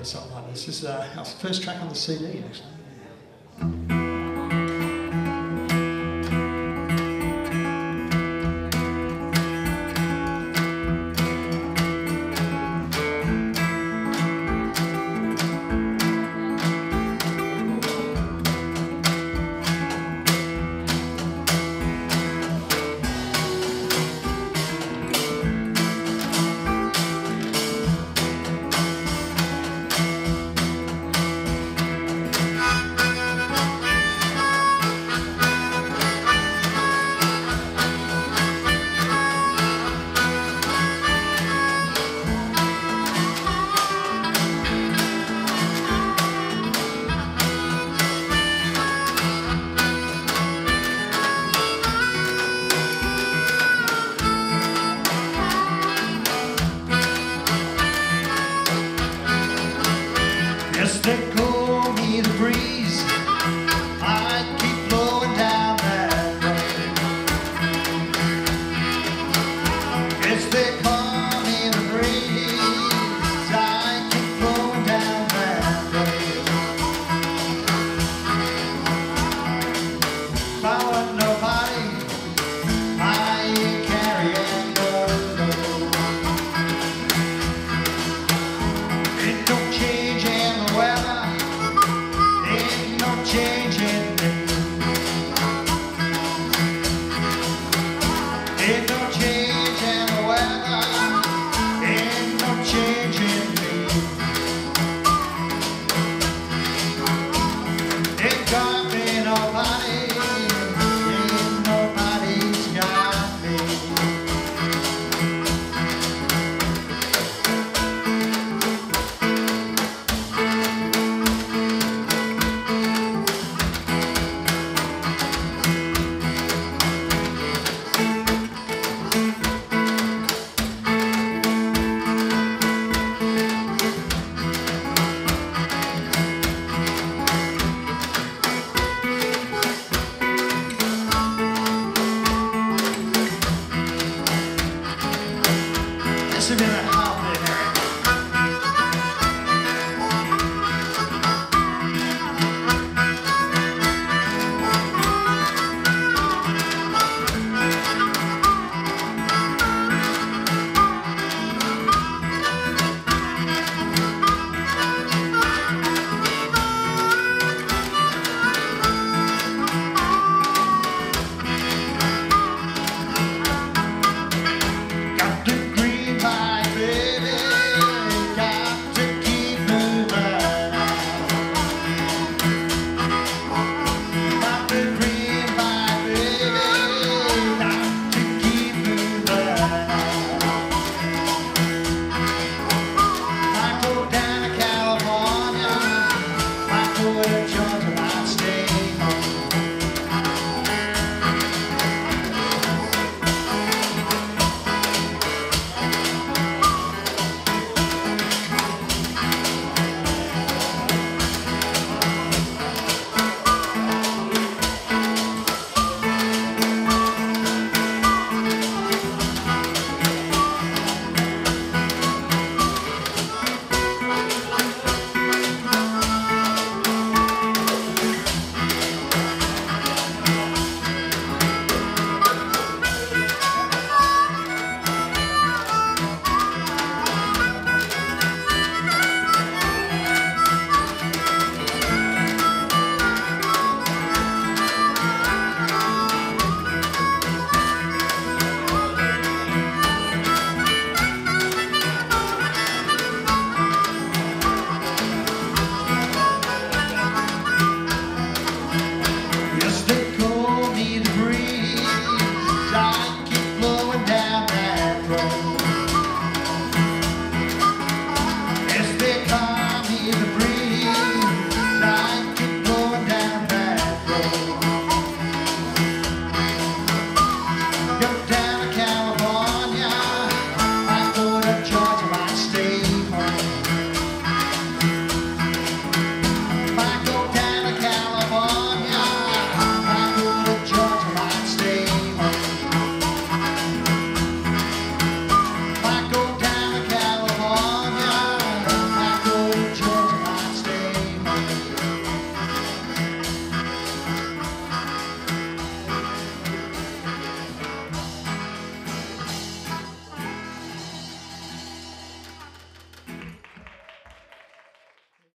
for something like this. This is uh, our first track on the CD, actually. It's me the breeze. I keep blowing down that driving. Where the joy that stay.